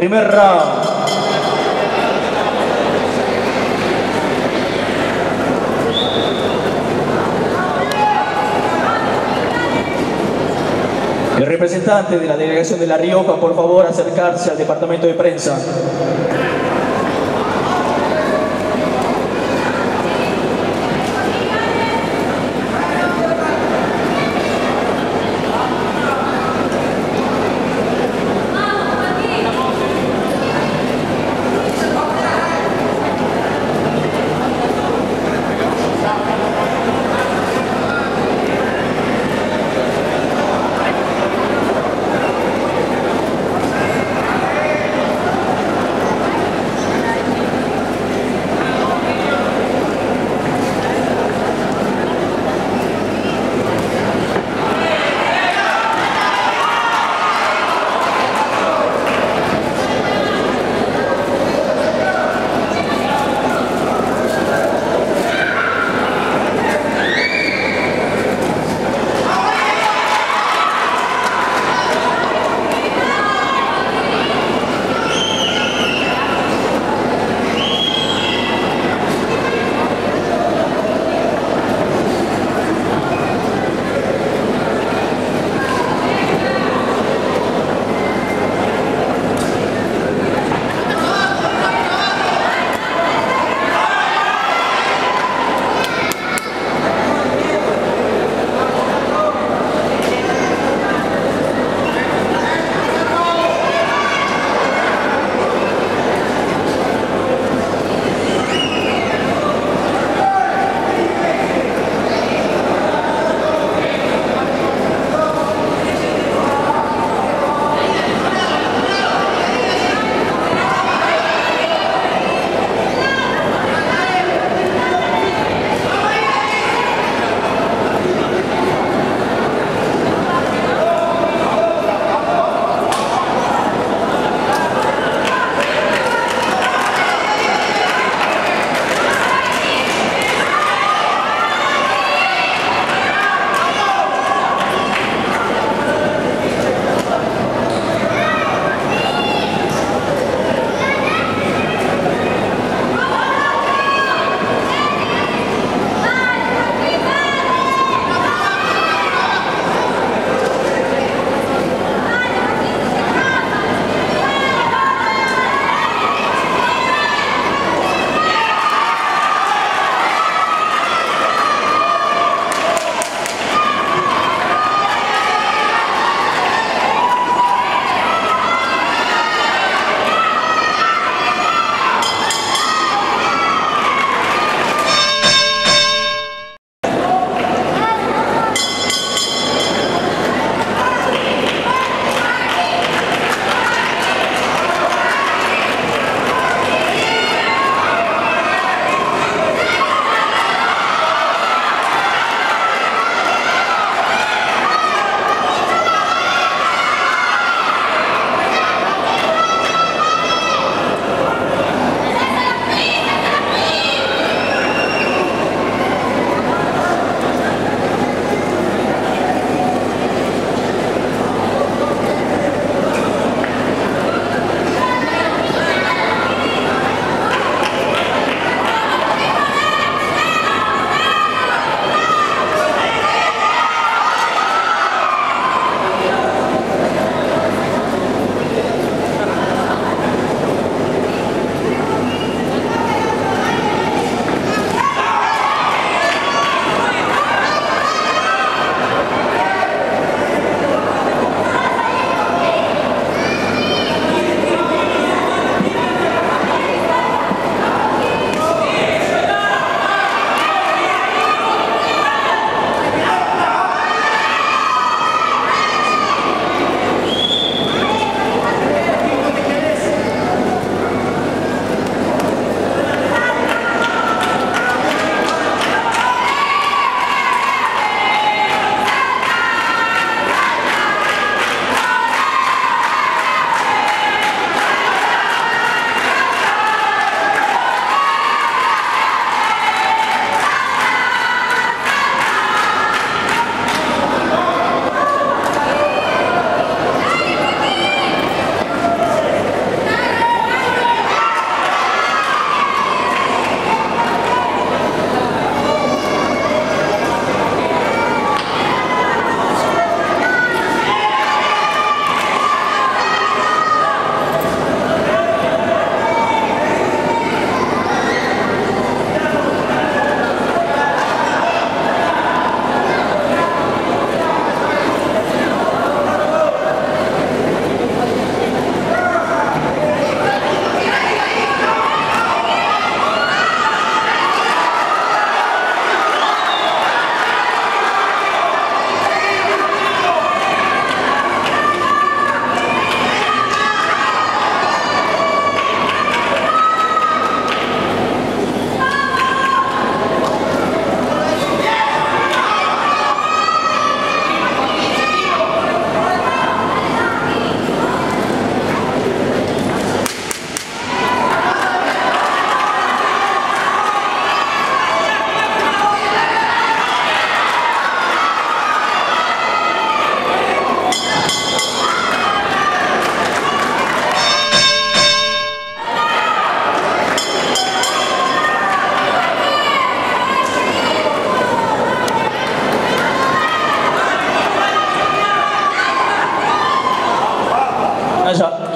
Primer round. El representante de la delegación de La Rioja, por favor, acercarse al departamento de prensa.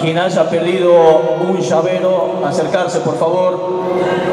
Quien haya perdido un llavero, acercarse por favor.